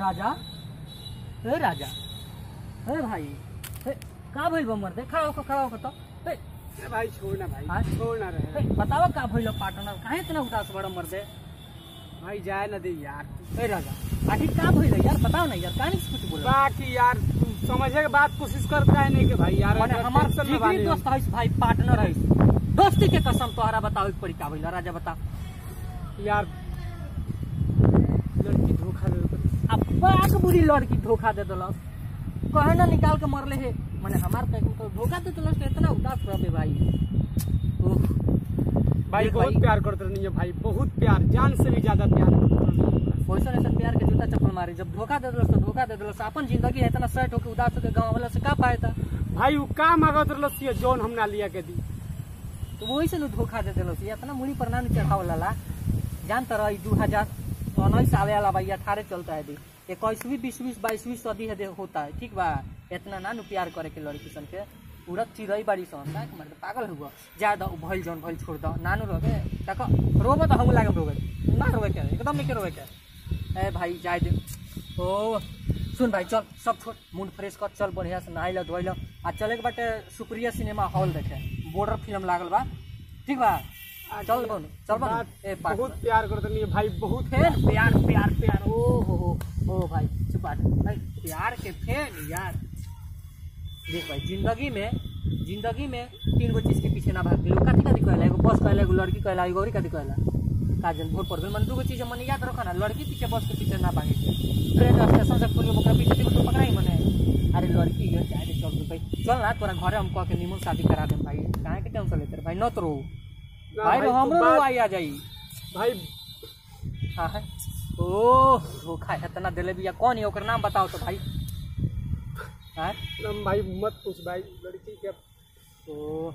राजा? ए राजा ए भाई ए का भइल बा मर्दे? खड़ा होकर खड़ा होकर तो। ए भाई छोड़ ना भाई हाँ? छोड़ ना रहे। ए, बतावा का भइल पार्टनर? काहे इतना उदास बड़ा मर्दे? भाई जाए ना दे यार। ए राजा आखिर का भइल यार? बताओ ना यार काहे कुछ बोल? बाकी यार तू समझे के बात कोशिश करता है नहीं के भाई यार हमार जिगरी दोस्त है भाई पार्टनर है दोस्ती के कसम तोहरा बताओ एक पड़ी का भइल राजा बता यार लड़की धोखा दे दे बाक बुरी लड़की धोखा दे दलस कहे ना निकाल के मरले हे। माने हमार तो धोखा दे दलस तो इतना उदास रहबे भाई। भाई बहुत। प्यार करते नहीं है भाई बहुत प्यार जान से भी ज़्यादा प्यार वैसा ऐसा प्यार के जूता चप्पल मारे जब धोखा दे दलस तो धोखा दे दलस अपन ज़िंदगी है इतना सेट होके उदास होके गाँव वाला से का पाएता भाई वो का मांगत रहल जोन हम ना लिया के दी। तो वही से धोखा दे दलस इतना मुड़ी पर ना चढ़ाव लाला जानता रही दू हज़ार उन्नीस आवे वाला भाई अठारह चलता है दी इक्कीसवीं बीसवीं बाईसवीं सदी है होता है। ठीक बा। इतना ना नु प्यार करे के लड़की सन के। पूरा चिरई बाड़ी सन। का पागल हुआ जा दो भइल जौन भइल छोड़ दो। नानू रोबे देखो रोबे तो हम लागे रोबे ना रोबे क्या एकदम नहीं के? रोबे क्या ए भाई जाए दे। ओ, सुन भाई, चल, सब छोड़। मूड फ्रेश कर, चल बढ़िया से नहाई लो धोई आ चले के बाटे सुप्रिया सिनेमा हॉल देखे। बॉर्डर फ़िल्म लागल बा। ठीक बा। चल बोन चल बोन। ए बहुत प्यार करते नहीं भाई बहुत फेन प्यार। प्यार प्यार ओ हो हो ओ भाई चुप हट भाई प्यार के फेन यार। देख भाई ज़िंदगी में ज़िंदगी में तीन गो चीज़ के पीछे ना भाग लोग कथी कथी कहला? एगो बस कहला एगो लड़की कहला एगो औरी कथी कहला? काजन भोर पर मन दूगो चीज़ मन याद रखो ना लड़की पीछे बस के पीछे ना भागे। ट्रेन स्टेशन से खोलियो ओकरा पीछे देखो तो पकड़ाई मने। अरे लड़की है चाहे चल भाई। चल ना तोरा घरे हम कह के निमन शादी करा दे भाई। काहे के टेंशन लेते भाई? न तो भाई तू हमरो बात- आ जाई। भाई हाँ है। ओह धोखा इतना दिले बिया। कौन है? ओकर नाम बताओ तो भाई। हाँ? हम भाई मत पूछ भाई लड़की के ओ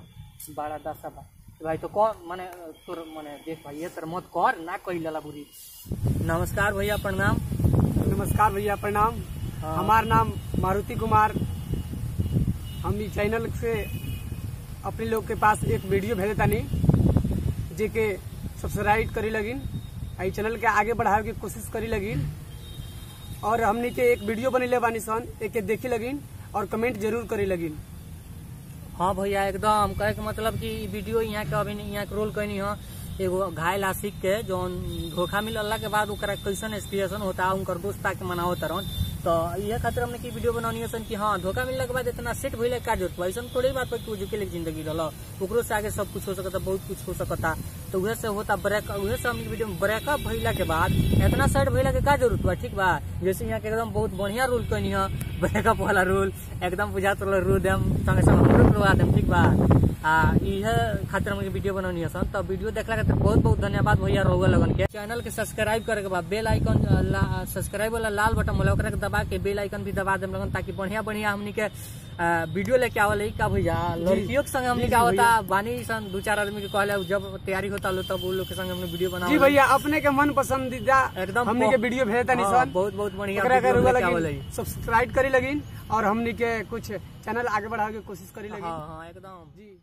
बड़ा दशा बा भाई तो कौन माने तोर माने देख भाई ये तर मत कर ना कही लला बुरी। नमस्कार भैया प्रणाम नमस्कार भैया प्रणाम हाँ। हमार नाम मारुति कुमार। हम ई चैनल से अपने लोग के पास एक वीडियो भेजे तानी जे के सब्सक्राइब करी लगिन। आ ई चैनल के आगे बढ़ावे की कोशिश करी लगिन। और हमनी के एक वीडियो बनेले बानी सन, एक के देखी लगिन और कमेंट ज़रूर करी लगिन। हाँ भैया, एकदम। कहे के मतलब कि वीडियो यहाँ के अभी यहाँ के रोल कैनी हो। एगो घायल आशिक के जो धोखा मिलला के बाद कैसन एक्सपीरियंस होता उनकर दोस्त के मनाओ तरन तो ये खातिर हमने की वीडियो बनानी है कि हाँ धोखा मिलने के बाद इतना सेट भइले का ज़रूरत ऐसा थोड़ी बात कि उजुके लिए ज़िंदगी रहा ओकरो से आगे सब कुछ हो सकता, बहुत कुछ हो सकता। तो उहे से होता ब्रेक उहे से हमने वीडियो में ब्रेकअप भइला के बाद इतना सेट भइला के का ज़रूरत बा ठीक बा। जैसे यहाँ के एकदम बहुत बढ़िया रूल कहनी है ब्रेकअप वाला रूल एकदम बुझात रूल देम संगे संग ठीक बा। आ इहे खातिर हमके वीडियो बनौनी है तो वीडियो देखला खातिर बहुत बहुत धन्यवाद भैया रहुआ लगन के। चैनल के सब्सक्राइब करे के बाद बेल आइकन सब्सक्राइब वाला लाल बटन होला ओकरा के दबा के बेल आइकन भी दबा देम लगन ताकि बढ़िया बढ़िया हमनी के वीडियो लेके आवल है का भैया लड़कियों के संग हमनी के भैया। बानी सन दो चार आदमी के कहले जब तैयारी होता लो तब वो लोग के संग हमने वीडियो बना जी भैया अपने के मन पसंदीदा एकदम हमनी के वीडियो भेजे तानी हाँ, सन। बहुत बहुत बढ़िया सब्सक्राइब करी लगिन और हमनी के कुछ चैनल आगे बढ़ावे के कोशिश करी लगिन। हाँ हाँ एकदम। जी।